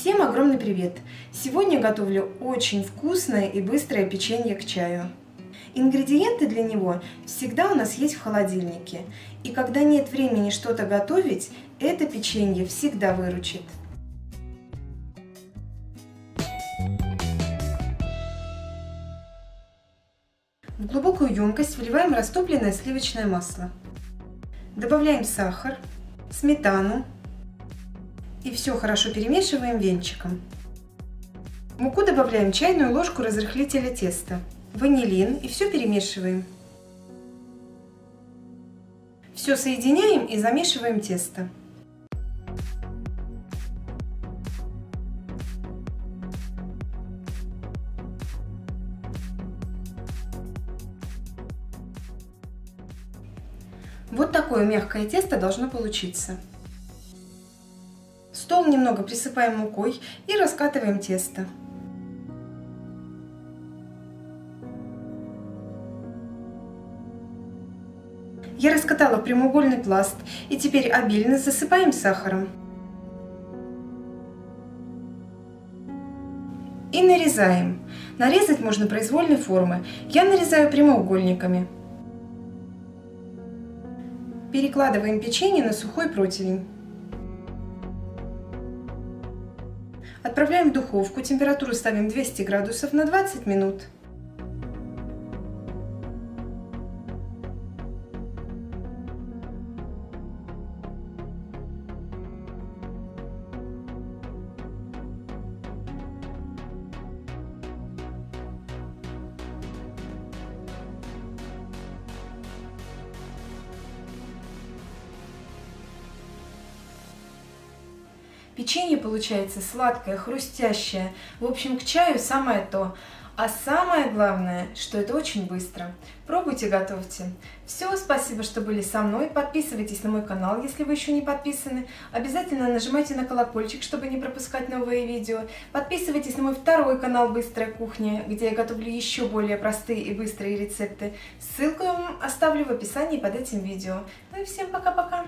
Всем огромный привет! Сегодня готовлю очень вкусное и быстрое печенье к чаю. Ингредиенты для него всегда у нас есть в холодильнике. И когда нет времени что-то готовить, это печенье всегда выручит. В глубокую емкость вливаем растопленное сливочное масло. Добавляем сахар, сметану, и все хорошо перемешиваем венчиком. В муку добавляем чайную ложку разрыхлителя теста, ванилин и все перемешиваем. Все соединяем и замешиваем тесто. Вот такое мягкое тесто должно получиться. Стол немного присыпаем мукой и раскатываем тесто. Я раскатала прямоугольный пласт и теперь обильно засыпаем сахаром. И нарезаем. Нарезать можно произвольной формы. Я нарезаю прямоугольниками. Перекладываем печенье на сухой противень. Отправляем в духовку, температуру ставим 200 градусов на 20 минут. Печенье получается сладкое, хрустящее. В общем, к чаю самое то. А самое главное, что это очень быстро. Пробуйте, готовьте. Все, спасибо, что были со мной. Подписывайтесь на мой канал, если вы еще не подписаны. Обязательно нажимайте на колокольчик, чтобы не пропускать новые видео. Подписывайтесь на мой второй канал «Быстрая кухня», где я готовлю еще более простые и быстрые рецепты. Ссылку я вам оставлю в описании под этим видео. Ну и всем пока-пока!